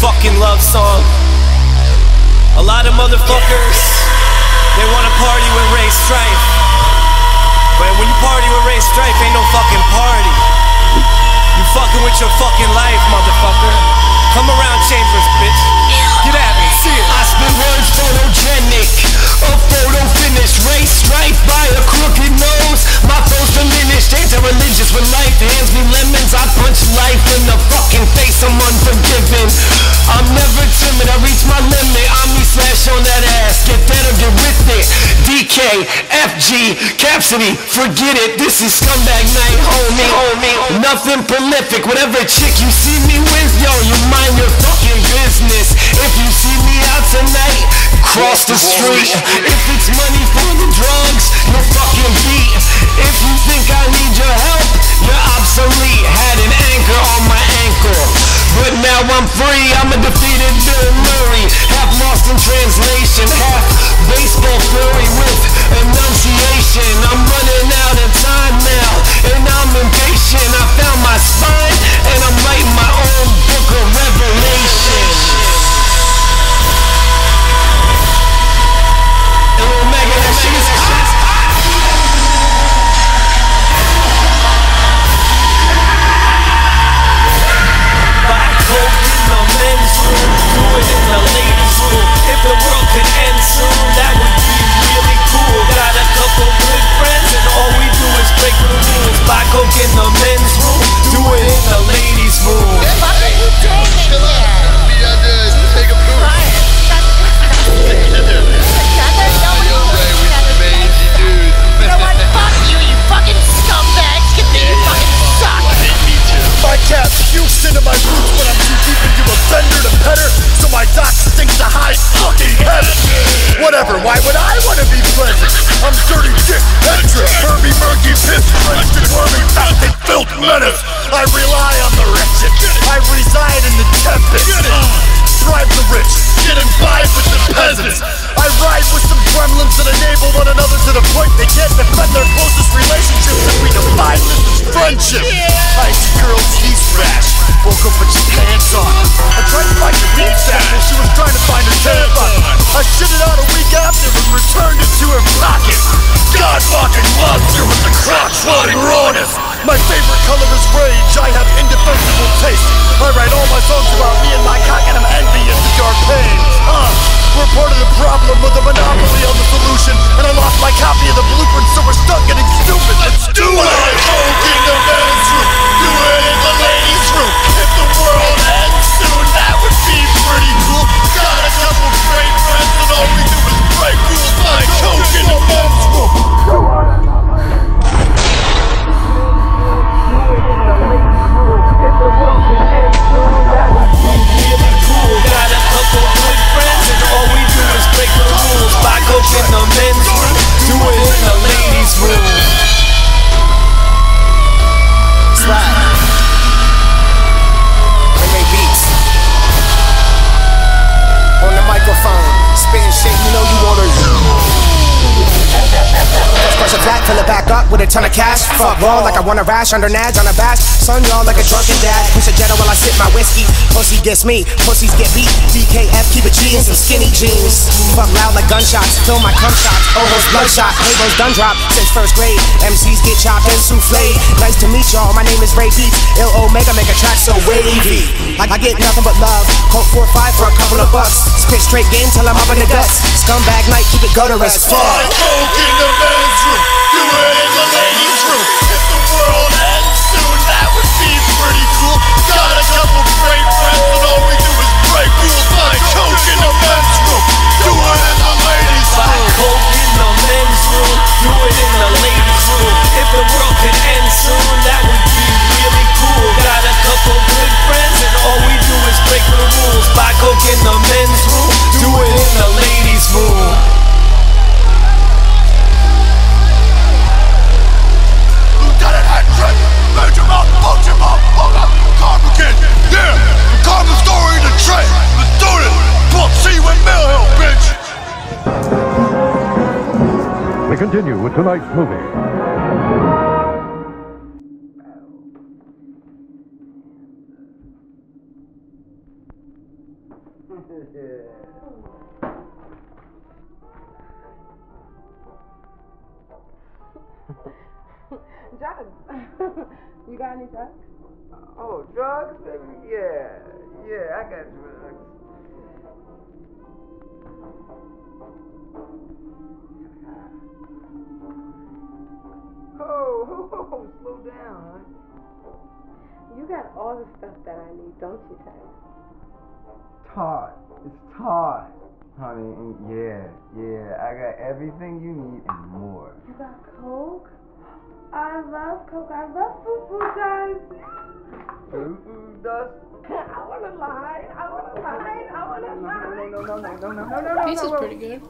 fucking love song. A lot of motherfuckers, they wanna party with Ray Strife. But when you party with Ray Strife, ain't no fucking party. You fucking with your fucking life, motherfucker. FG, Cap City, forget it. This is scumbag night, homie, homie. Nothing prolific, whatever chick you see me with, yo, you mind your fucking business. If you see me out tonight, cross the street. If it's money for the drugs, you're fucking beat. If you think I need your help, you're obsolete. Had an anchor on my ankle. But now I'm free, I'm a menace. I rely on the wretched. I reside in the tempest. Uh, thrive the rich, get by with the peasants. I ride with some gremlins that enable one another to the point they can't defend their closest relationships if we define this as friendship. Icy girl's yeast rash. Woke up with your pants on. I tried to find your sack while she was trying to find her tampon. I shit it out a week after and returned it to her pocket. God fucking loves her with the crotch floating rawness. My favorite color is rage. I have indefensible taste. I write all my songs about me and my cock, and I'm envious of your pain. Uh, we're part of the problem with a monopoly on the solution, and I lost my copy of the blueprint, so we're stuck getting stupid. Let's do it. I smoke in the men's room, do it the ladies' back up with a ton of cash. Fuck raw like I want a rash under Nads on a bash. Son, y'all like a drunken dad. Push a Jetta while I sip my whiskey. Pussy gets me, pussies get beat. DKF, keep it G in some skinny jeans. Fuck loud like gunshots, fill my cum shots. Almost bloodshot, labels done drop since first grade. MCs get chopped and souffle. Nice to meet y'all, my name is Ray Beats. Ill Omega make a track so wavy. I, I get nothing but love. Colt 4-5 for a couple of bucks. Spit straight game till I'm up in the guts. Scumbag night, keep it gutter as fuck. Smoke in the men's room, do it in the ladies' room. If the world continue with tonight's movie. drugs. you got any drugs? Oh, drugs, baby? Yeah, yeah, I got drugs. oh, down, huh? You got all the stuff that I need, don't you, Ty? Todd. It's Todd. Honey, and yeah, yeah, I got everything you need and more. You got Coke? I love Coke. I love Foo Foo Dust. Foo Foo Dust? I want a line. I want a line. I want a line. No, no, no, no, no, no, no, no, no, no. Pizza's no, pretty good.